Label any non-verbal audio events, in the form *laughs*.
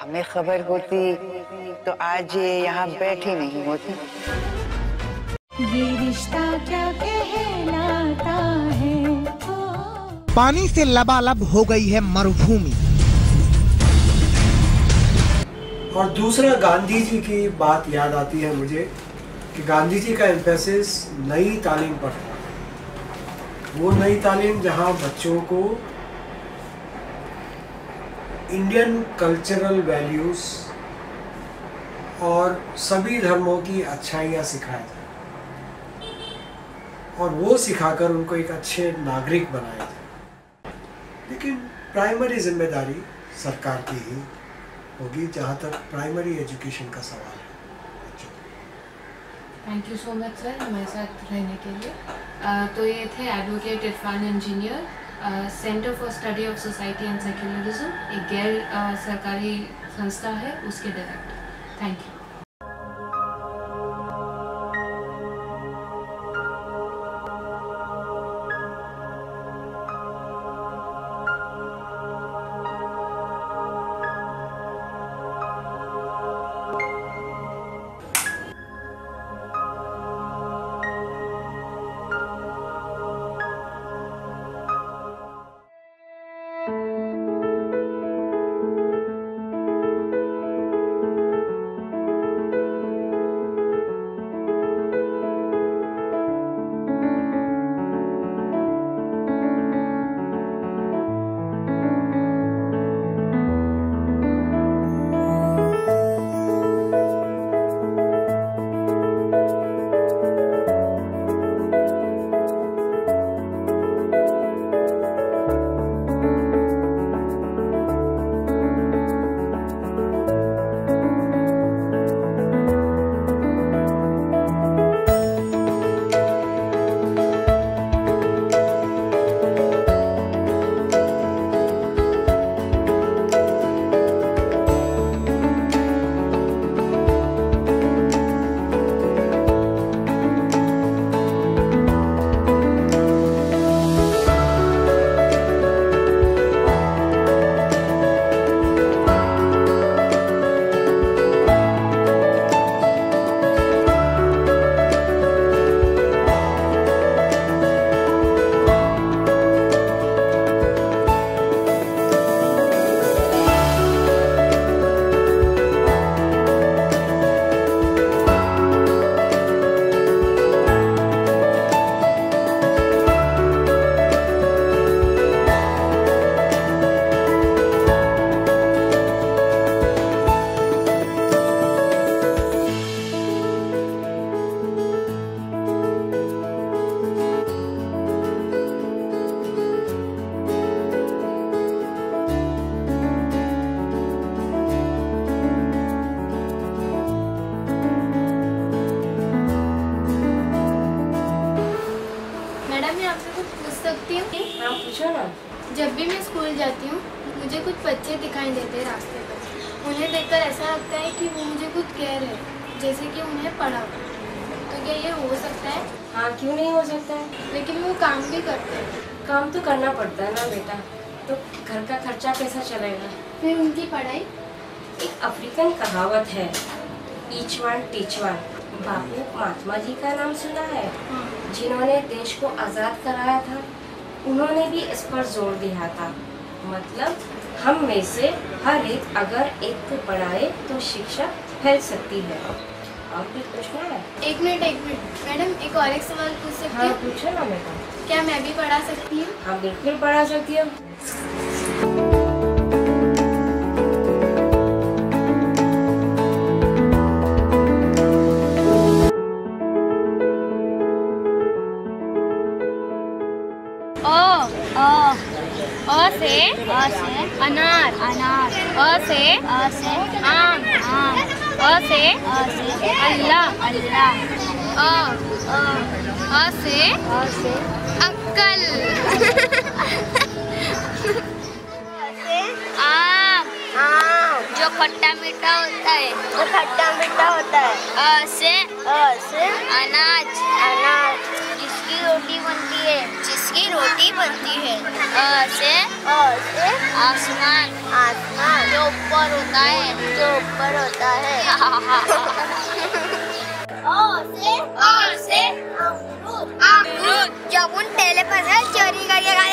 हमें खबर होती तो आज ये यहाँ बैठी नहीं होती। ये रिश्ता क्या कहलाता है? पानी से लबालब हो गई है मरुभूमि। और दूसरा गांधी जी की बात याद आती है मुझे। कि गांधी जी का एम्फेसिस नई तालीम पर था। वो नई तालीम जहाँ बच्चों को इंडियन कल्चरल वैल्यूज़ और सभी धर्मों की अच्छाइयाँ सिखाए जाए। और वो सिखाकर उनको एक अच्छे नागरिक बनाए जाए। लेकिन प्राइमरी ज़िम्मेदारी सरकार की ही होगी, जहाँ तक प्राइमरी एजुकेशन का सवाल है। Thank you so much sir हमारे साथ रहने के लिए। तो ये थे advocate Irfan Engineer centre for study of society and secularism एक गैर सरकारी संस्था है, उसके डायरेक्टर थैंक यू पूछो जब भी मैं स्कूल जाती हूँ मुझे कुछ बच्चे दिखाई देते हैं रास्ते पर। उन्हें देखकर ऐसा लगता है कि वो मुझे कुछ कह रहे हैं जैसे कि उन्हें पढ़ा। तो क्या ये हो सकता है? हाँ क्यों नहीं हो सकता है? लेकिन वो काम भी करते हैं। काम तो करना पड़ता है ना बेटा। तो घर का खर्चा कैसा चलेगा? फिर उनकी पढ़ाई? एक अफ्रीकन कहावत है each one teach one Bapu Mahatma ji का नाम सुना है हाँ। जिन्होंने देश को आज़ाद कराया था। उन्होंने भी इस पर ज़ोर दिया था। मतलब हम में से हर एक अगर एक को पढ़ाए तो शिक्षा फैल सकती है। और कुछ पूछना है? एक मिनट एक मिनट। मैडम एक और एक सवाल पूछ सकती हाँ हूँ? पूछो ना मैडम। क्या मैं भी पढ़ा सकती हूँ? हाँ बिल्कुल पढ़ा सकती हो। से अनार अनार ओ से आम आम ओ से अल्लाह अल्लाह ओ ओ से अक्कल आम आम जो खट्टा मीठा होता है जो खट्टा मीठा होता है अ से अ से अनाज अनाज जिसकी रोटी बनती है। जिसकी रोटी बनती है। अ से? से? आसमान। आसमान। जो ऊपर होता है। जो ऊपर होता है। *laughs* से? से? जब उन पहले फ़सल चोरी करिएगा